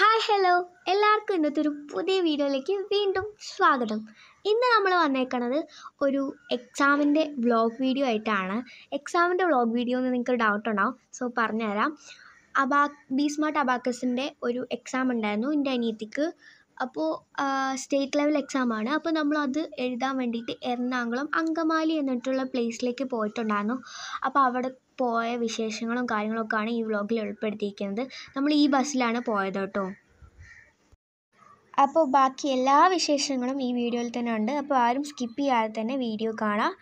Hi hello എല്ലാവർക്കും ഇന്നത്തെ ഒരു പുതിയ വീഡിയോയിലേക്ക് വീണ്ടും സ്വാഗതം. ഇന്ന് നമ്മൾ വന്നേക്കുന്നത് ഒരു എക്സാമിന്റെ വ്ളോഗ് വീഡിയോ ആയിട്ടാണ്. എക്സാമിന്റെ വ്ളോഗ് വീഡിയോ എന്ന് നിങ്ങൾക്ക് ഡൗട്ട് ഉണ്ടാവും. സോ പറഞ്ഞുതരാം. അബാ ബി സ്മാർട്ട് അബാക്കസിന്റെ ഒരു എക്സാം ഉണ്ടായിരുന്നു എന്റെ അനിയത്തിക്ക്. അപ്പോൾ സ്റ്റേറ്റ് ലെവൽ എക്സാമാണ് അപ്പോൾ നമ്മളത് എഴുതാൻ വേണ്ടിയിട്ട് എറണാകുളം അങ്കമാലി എന്നിട്ടുള്ള പ്ലേസിലേക്ക് പോയിട്ടുണ്ടായിരുന്നു. അപ്പോൾ അവിടെ പോയ വിശേഷങ്ങളും കാര്യങ്ങളൊക്കെയാണ് ഈ വ്ളോഗിൽ ഉൾപ്പെടുത്തിയിരിക്കുന്നത്. നമ്മൾ ഈ ബസ്സിലാണ് പോയത് കേട്ടോ. അപ്പോൾ ബാക്കി എല്ലാ വിശേഷങ്ങളും ഈ വീഡിയോയിൽ തന്നെ ഉണ്ട്. അപ്പോൾ ആരും സ്കിപ്പ് ചെയ്യാതെ തന്നെ വീഡിയോ കാണാം.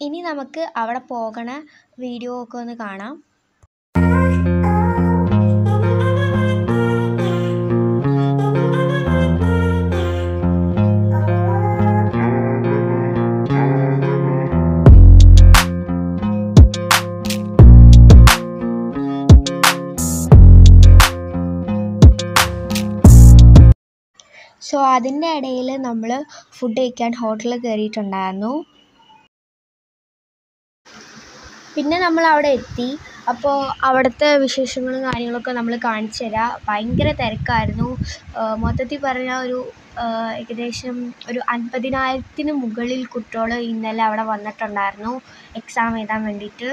ഇനി നമുക്ക് അവിടെ പോകണ വീഡിയോ ഒക്കെ ഒന്ന് കാണാം. സോ അതിന്റെ ഇടയിൽ നമ്മൾ ഫുഡ് കഴിക്കാൻ ഹോട്ടലിൽ കയറിയിട്ടുണ്ടായിരുന്നു പിന്നെ നമ്മൾ അവിടെ എത്തി. അപ്പോൾ അവിടുത്തെ വിശേഷങ്ങളും കാര്യങ്ങളൊക്കെ നമ്മൾ കാണിച്ചു തരാം. ഭയങ്കര തിരക്കായിരുന്നു. മൊത്തത്തിൽ പറഞ്ഞ ഒരു ഏകദേശം ഒരു അൻപതിനായിരത്തിന് മുകളിൽ കുട്ടികൾ ഇന്നലെ അവിടെ വന്നിട്ടുണ്ടായിരുന്നു. എക്സാം എഴുതാൻ വേണ്ടിയിട്ട്.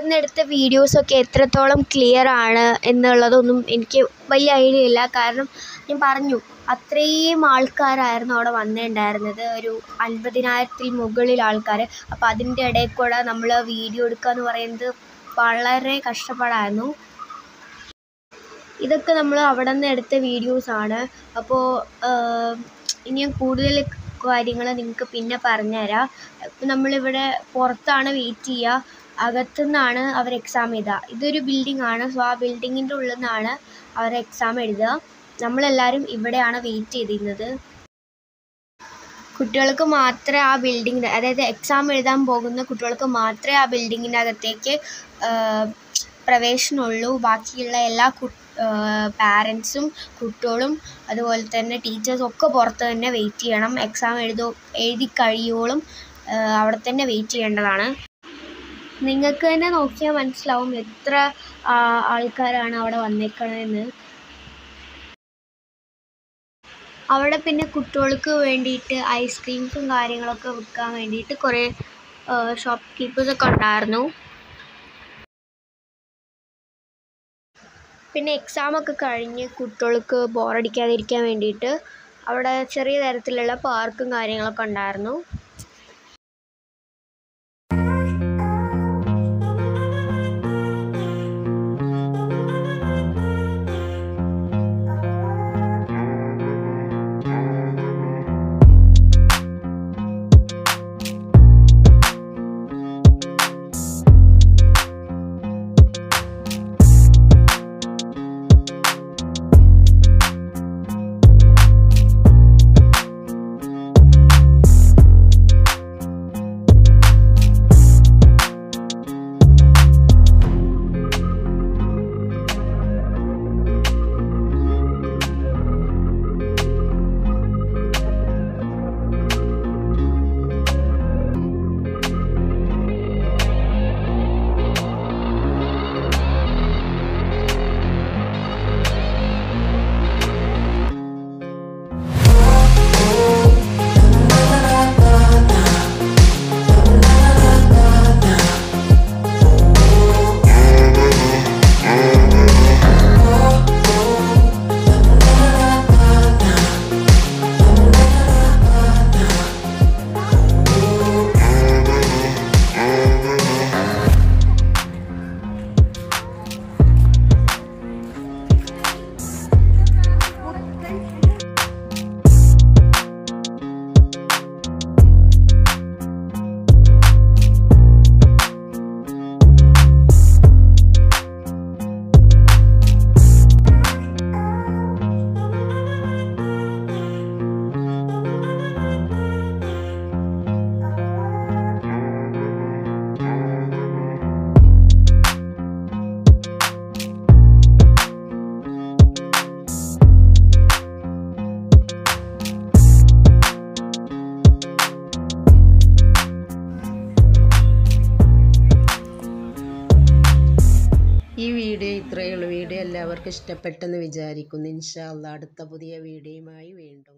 ഇവിടുന്ന് എടുത്ത വീഡിയോസൊക്കെ എത്രത്തോളം ക്ലിയർ ആണ് എന്നുള്ളതൊന്നും എനിക്ക് വലിയ ഐഡിയ ഇല്ല. കാരണം ഞാൻ പറഞ്ഞു അത്രയും ആൾക്കാരായിരുന്നു അവിടെ വന്നിട്ടുണ്ടായിരുന്നത്. ഒരു അൻപതിനായിരത്തിൽ മുകളിൽ ആൾക്കാർ അപ്പോൾ അതിന്റെ ഇടയിൽ കൂടെ നമ്മൾ വീഡിയോ എടുക്കുക എന്ന് പറയുന്നത് വളരെ കഷ്ടപ്പാടായിരുന്നു. ഇതൊക്കെ നമ്മൾ അവിടെ നിന്ന് എടുത്ത വീഡിയോസാണ് അപ്പോൾ ഇനിയും കൂടുതൽ കാര്യങ്ങൾ നിങ്ങൾക്ക് പിന്നെ പറഞ്ഞുതരാം. നമ്മളിവിടെ പുറത്താണ് വെയിറ്റ് ചെയ്യുക. അകത്തുനിന്നാണ് അവർ എക്സാം എഴുതുക. ഇതൊരു ബിൽഡിംഗ് ആണ്. സോ ആ ബിൽഡിങ്ങിന്റെ ഉള്ളിൽ നിന്നാണ് അവർ എക്സാം എഴുതുക. നമ്മളെല്ലാവരും ഇവിടെയാണ് വെയിറ്റ് ചെയ്തിരുന്നത്. കുട്ടികൾക്ക് മാത്രമേ ആ ബിൽഡിങ്ങിന് അതായത് എക്സാം എഴുതാൻ പോകുന്ന കുട്ടികൾക്ക് മാത്രമേ ആ ബിൽഡിങ്ങിന്റെ അകത്തേക്ക് പ്രവേശനമുള്ളൂ. ബാക്കിയുള്ള എല്ലാ പാരൻസും കുട്ടികളും അതുപോലെ തന്നെ ടീച്ചേഴ്സും ഒക്കെ പുറത്ത് തന്നെ വെയിറ്റ് ചെയ്യണം. എക്സാം എഴുതോ എഴുതി കഴിയോളം അവിടെ തന്നെ വെയിറ്റ് ചെയ്യേണ്ടതാണ്. നിങ്ങൾക്ക് തന്നെ നോക്കിയാൽ മനസ്സിലാവും എത്ര ആൾക്കാരാണ് അവിടെ വന്നേക്കണതെന്ന്. അവിടെ പിന്നെ കുട്ടികൾക്ക് വേണ്ടിയിട്ട് ഐസ്ക്രീംസും കാര്യങ്ങളൊക്കെ വിൽക്കാൻ വേണ്ടിയിട്ട് കുറേ ഷോപ്പ് കീപ്പേഴ്സൊക്കെ ഉണ്ടായിരുന്നു. പിന്നെ എക്സാമൊക്കെ കഴിഞ്ഞ് കുട്ടികൾക്ക് ബോറടിക്കാതിരിക്കാൻ വേണ്ടിയിട്ട് അവിടെ ചെറിയ തരത്തിലുള്ള പാർക്കും കാര്യങ്ങളൊക്കെ ഉണ്ടായിരുന്നു. വീഡിയോ ഇത്രയേ ഉള്ളൂ. വീഡിയോ എല്ലാവർക്കും ഇഷ്ടപ്പെട്ടെന്ന് വിചാരിക്കുന്നു. ഇൻഷാല്ല അടുത്ത പുതിയ വീഡിയോയുമായി വീണ്ടും